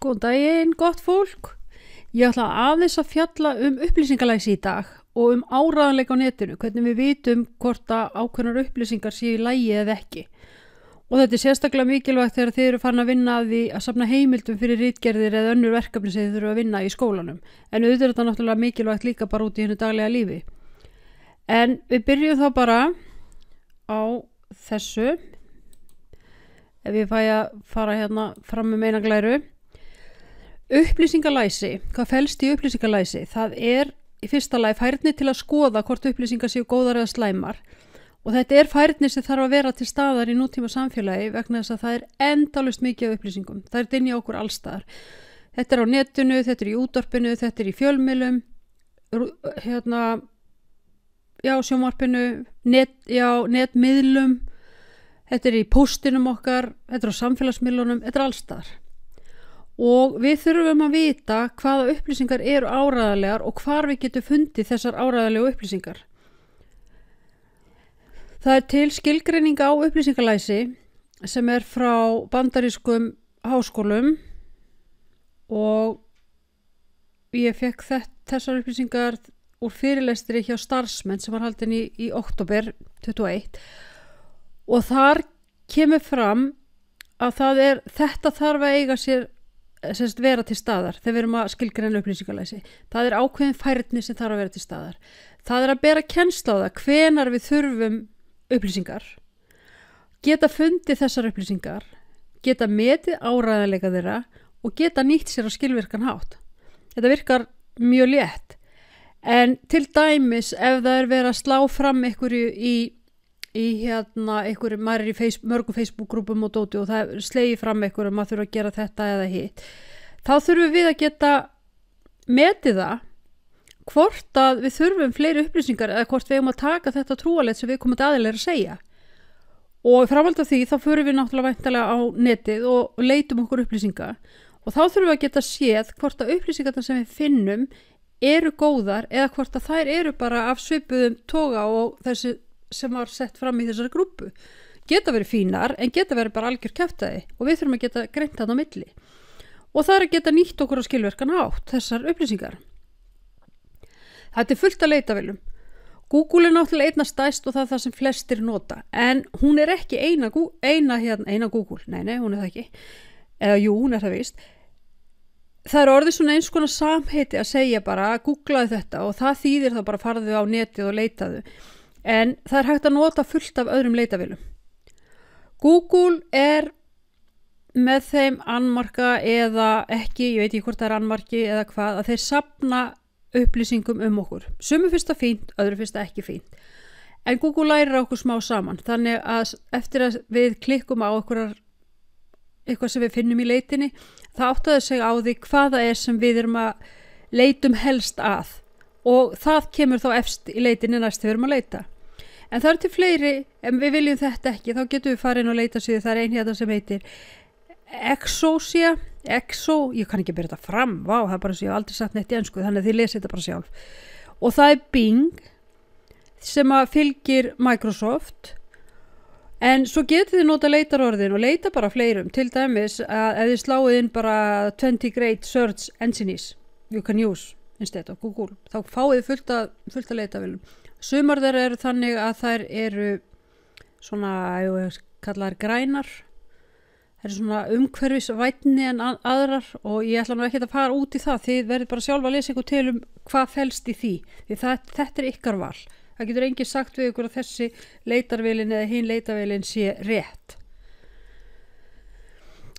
Góðan daginn, gott fólk. Ég ætla aðeins að fjalla um upplýsingalæsi í dag og um áraðanleika á netinu, hvernig við vitum hvort að ákveðnar upplýsingar séu í lægi eða ekki. Og þetta er sérstaklega mikilvægt þegar þið eru farin að vinna að því að sapna heimildum fyrir rítgerðir eða önnur verkefni sem þið þurfu að vinna í skólanum. En auðvitað er þetta náttúrulega mikilvægt líka bara út í hennu daglega lífi. En við byrjum þá bara á þessu, ef ég fæ að fara hérna fram með meina glæru. Upplýsingalæsi, hvað fælst í upplýsingalæsi? Það er í fyrsta lagi færni til að skoða hvort upplýsingar séu góðar eða slæmar og þetta er færni sem þarf að vera til staðar í nútíma samfélagi vegna þess að það er endalust mikið af upplýsingum. Það er dynja okkur allstaðar. Þetta er á netinu, þetta er í útdorpinu, þetta er í fjölmilum, hérna, já, sjómarpinu, net, já, netmiðlum, þetta er í postinum okkar, þetta er á samfélagsmiðlunum, þetta er allstaðar og við þurfum að vita hvaða upplýsingar eru áræðarlegar og hvar við getum fundið þessar áræðarlegu upplýsingar. Það er til skilgreining á upplýsingalæsi sem er frá bandarískum háskólum og ég fekk þessar upplýsingar úr fyrirlestri hjá starfsmenn sem var haldin í, í oktober 21 og þar kemur fram að er, þetta þarf að eiga sér semst, vera til staðar þegar við erum að skilgreina upplýsingalæsi. Það er ákveðin færðni sem þarf að vera til staðar. Það er að bera kennsla á það hvenar við þurfum upplýsingar, geta fundið þessar upplýsingar, geta metið áræðanleika þeirra og geta nýtt sér á skilvirkan hátt. Þetta virkar mjög létt en til dæmis ef það er verið að slá fram einhverju í í hérna einhverju, maður er í face, mörgum Facebook-grúpum og dóti og það slegi fram einhverju, maður þurfa að gera þetta eða hitt. Þá þurfum við að geta metið það hvort að við þurfum fleiri upplýsingar eða hvort við hefum að taka þetta trúalegt sem við komum aðeinslega að segja. Og framhald af því þá fyrir við náttúrulega væntalega á netið og leitum okkur upplýsinga. Og þá þurfum við að geta séð hvort að upplýsingarna sem við finnum eru góðar eða hvort að þær eru bara af svipuðum toga og þessi sem var sett fram í þessari grúpu. Geta verið fínar en geta verið bara algjör kæftæði og við þurfum að geta greint það á milli. Og það er að geta nýtt okkur á skilverkan átt þessar upplýsingar. Þetta er fullt að leita viljum Google er náttúrulega einna stæst og það er það sem flestir nota. En hún er ekki eina, eina, hérna, eina Google, nei nei hún er það ekki. Eða jú hún er það vist það er orðið svona eins konar samheiti að segja bara googlaðu þetta. Og það þýðir þá bara farðu á netið og leitaðu en það er hægt að nota fullt af öðrum leitavilum. Google er með þeim annmarka eða ekki, ég veit ekki hvort það er annmarki eða hvað, að þeir sapna upplýsingum um okkur. Sumu fyrst að fínt, öðru fyrst að ekki fínt. En Google lærir okkur smá saman, þannig að eftir að við klikkum á okkur eitthvað sem við finnum í leitinni, það áttaði sig á því hvaða er sem við erum að leitum helst að og það kemur þá efst í leitinni næst þegar við erum að leita. En það eru til fleiri, ef við viljum þetta ekki. Þá getum við farin og leita síðan það er einn hérna sem heitir Exosia. Exo, ég kann ekki byrja þetta fram. Vá, það er bara sem ég hef aldrei sagt neitt í ennsku þannig að þið lesið þetta bara sjálf. Og það er Bing sem að fylgir Microsoft. En svo getur þið nota leitarorðin og leita bara fleirum. Til dæmis að þið sláið inn bara 20 great search engines you can use instead of Google þá fáið fullt að, fullt að leita viljum Sumar þeir eru þannig að þær eru svona, ég kallar grænar. Það eru svona umhverfisvætni en aðrar og ég ætla nú ekki að fara út í það. Þið verður bara sjálfa að lesa ykkur til um hvað fælst í því. Því það, þetta er ykkar val. Það getur enginn sagt við ykkur að þessi leitarvelin eða hinn leitarvelin sé rétt.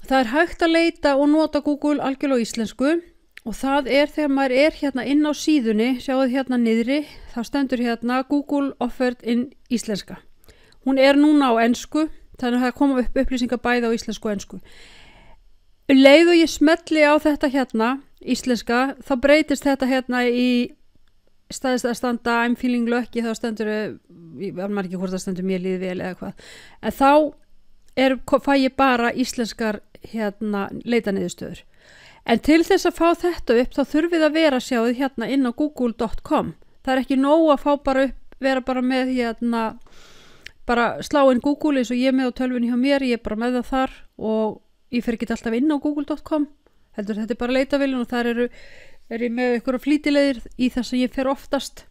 Það er hægt að leita og nota Google algjörlega íslensku og það er þegar maður er hérna inn á síðunni sjáuð hérna niðri þá stendur hérna Google offered in íslenska. Hún er núna á ennsku þannig að það koma upp upplýsingar bæði á íslensku og ennsku leið og ég smelli á þetta hérna íslenska þá breytist þetta hérna í staðist að standa I'm feeling lucky þá stendur ég var maður ekki hvort það stendur mér líði vel eða hvað. En þá er, fæ ég bara íslenskar hérna leitaniðustöður En til þess að fá þetta upp þá þurfið að vera sjáðu hérna inn á google.com. Það er ekki nóg að fá bara upp, vera bara með hérna, bara slá inn Google eins og ég með á tölvunni hjá mér, ég er bara með það þar og ég fer ekki alltaf inn á google.com heldur þetta er bara leitavilun og þar eru, er ég með ykkur flítilegir í þess að ég fer oftast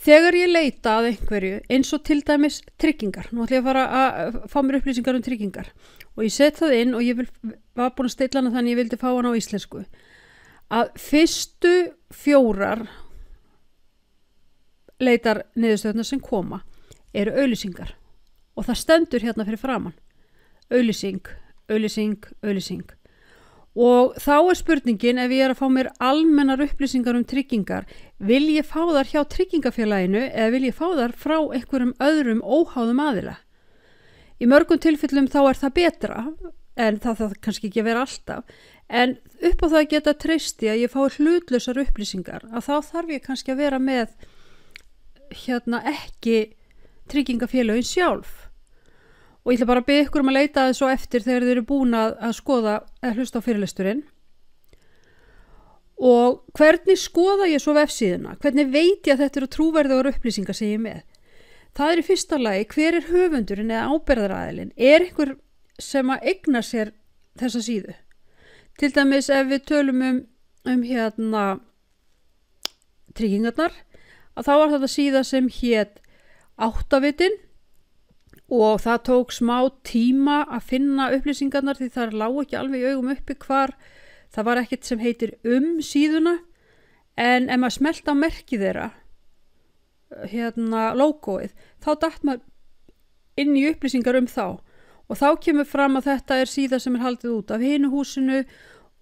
Þegar ég leita að einhverju eins og til dæmis tryggingar, nú ætlum ég að fara að fá mér upplýsingar um tryggingar og ég set það inn og ég vil, var búin að steila hana þannig ég vildi fá hana á íslensku að fyrstu fjórar leitar niðurstöðuna sem koma eru auðlýsingar og það stendur hérna fyrir framann auðlýsing, auðlýsing, auðlýsing og þá er spurningin ef ég er að fá mér almennar upplýsingar um tryggingar vil ég fá þar hjá tryggingafélaginu eða vil ég fá þar frá einhverjum öðrum óháðum aðila? Í mörgum tilfellum þá er það betra en það þarf kannski ekki vera alltaf en upp á það geta treysti að ég fá hlutlusar upplýsingar að þá þarf ég kannski að vera með hérna ekki tryggingafélagin sjálf og ég ætla bara að byggja ykkur um að leita þessu eftir þegar þið eru búin að, að skoða að hlusta á fyrirlisturinn og hvernig skoða ég svo vefsíðuna? Hvernig veit ég að þetta eru trúverðugar upplýsingar sem ég er með? Það er í fyrsta lagi hver er höfundurinn eða áberðaræðilinn er einhver sem að egna sér þessa síðu? Til dæmis ef við tölum um, um hérna tryggingarnar að þá var þetta síða sem hétt áttavitin og það tók smá tíma að finna upplýsingarnar því það lág ekki alveg í augum uppi hvar það var ekkert sem heitir um síðuna en ef maður smelt á merkið þeirra hérna logoið þá dætt maður inn í upplýsingar um þá. Og þá kemur fram að þetta er síða sem er haldið út af hinu húsinu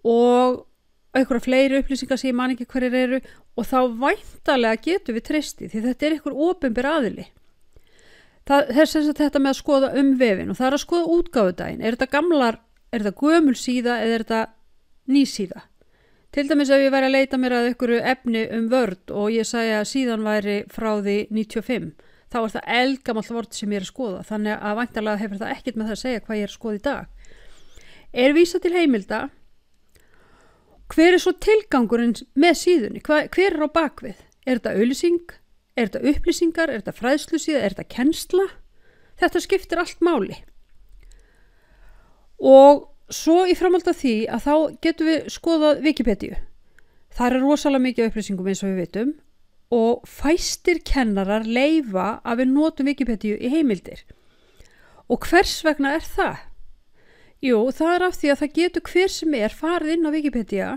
og einhverja fleiri upplýsingar sem ég man ekki hverjir eru. Og þá væntalega getur við tristi því þetta er einhver ofinbyr aðili það sem sagt þetta með að skoða um vefin og það er að skoða útgáðudaginn er þetta gamlar, er þetta gömul síða eða er þetta ný síða? Til dæmis ef ég væri að leita mér að einhverju efni um vörd og ég sagja að síðan væri frá því 95 þá er það eldgamall vort sem ég er að skoða. Þannig að væntalega hefur það ekkit með það að segja hvað ég er að skoða í dag. Er vísa til heimilda? Hver er svo tilgangurinn með síðunni, hver er á bakvið? Er þetta auðlýsing Er þetta upplýsingar, er þetta fræðslusíða, er þetta kennsla? Þetta skiptir allt máli. Og svo í framhald af því að þá getum við skoðað Wikipedia. Það er rosalega mikið upplýsingum eins og við veitum og fæstir kennarar leifa að við notum Wikipedia í heimildir. Og hvers vegna er það? Jú, það er af því að það getur hver sem er farið inn á Wikipedia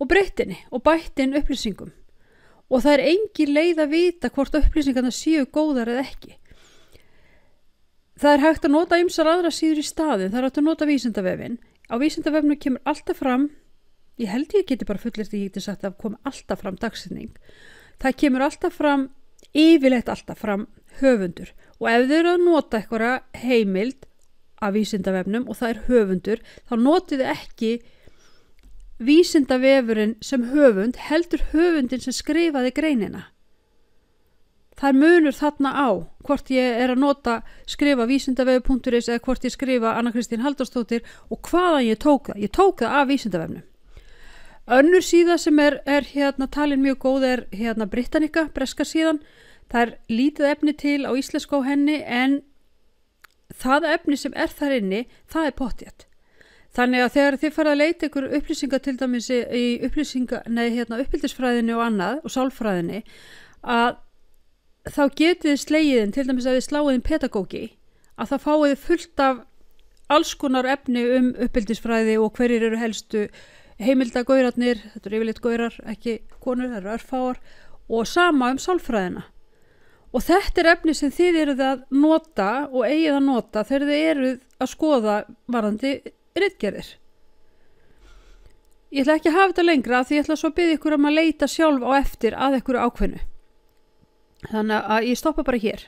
og breytinni og bættin upplýsingum og það er engi leið að vita hvort upplýsingarna séu góðar eða ekki. Það er hægt að nota ymsar aðra síður í staðin, það er hægt að nota vísindavefin. Á vísindavefnu kemur alltaf fram, ég held ég geti bara ég geti sagt að koma alltaf fram dagsinning. Það kemur alltaf fram, yfirleitt alltaf fram höfundur og ef þau eru að nota eitthvað heimild af vísindavefnum og það er höfundur, þá notið ekki vísindavefurinn sem höfund heldur höfundin sem skrifaði greinina. Það munur þarna á hvort ég er að nota skrifa vísindavefu.is eða hvort ég skrifa Anna Kristín Haldarstóttir og hvaðan ég tók það. Ég tók það af vísindavefnum. Önnur síða sem er, er hérna talin mjög góð er hérna Britannica, breska síðan. Það er lítið efni til á íslensku á henni en það efni sem er þar inni, það er pottjætt. Þannig að þegar þið fara að leita ykkur upplýsinga til dæmis í upplýsinga, nei hérna uppbyldisfræðinni og annað og sálfræðinni að þá getið þið sleiðin til dæmis að við sláðum pedagógi að það fáið fullt af alls konar efni um uppbyldisfræði og hverjir eru helstu heimildagauðarnir, þetta eru yfirleitt gauðar, ekki konur, það eru örfáar og sama um sálfræðina. Og þetta er efni sem þið eruð að nota og eigið að nota þegar þið eruð að skoða varðandi rittgerðir. Ég ætla ekki að hafa þetta lengra því ég ætla svo að byggja ykkur um að leita sjálf á eftir að ykkur ákveðnu. Þannig að ég stoppa bara hér.